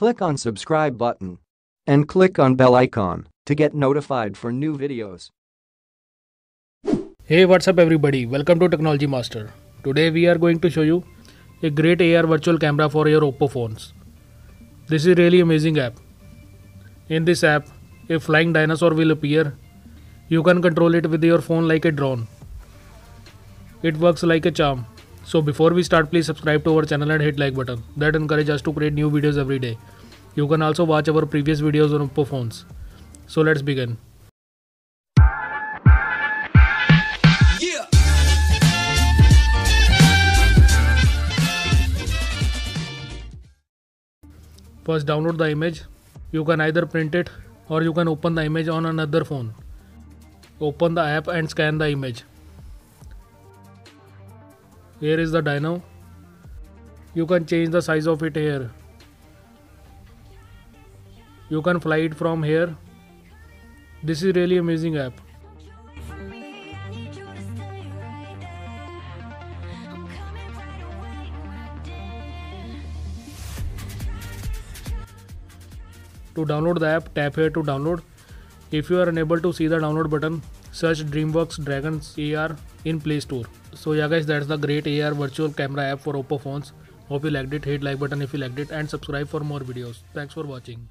Click on subscribe button and click on bell icon to get notified for new videos. Hey what's up everybody welcome to Technology Master. Today we are going to show you a great AR virtual camera for your Oppo phones. This is really amazing app. In this app a flying dinosaur will appear. You can control it with your phone like a drone. It works like a charm. So before we start please subscribe to our channel and hit like button. That encourages us to create new videos every day. You can also watch our previous videos on Oppo phones. So let's begin. First download the image. You can either print it or you can open the image on another phone. Open the app and scan the image. Here is the dino. You can change the size of it here. You can fly it from here. This is really amazing app. To download the app, tap here to download. If you are unable to see the download button, search DreamWorks Dragons AR in Play Store. So yeah guys, that's the great AR virtual camera app for Oppo phones. Hope you liked it. Hit like button if you liked it and subscribe for more videos. Thanks for watching.